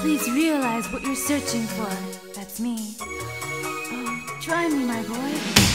Please realize what you're searching for. That's me. Oh, try me, my boy.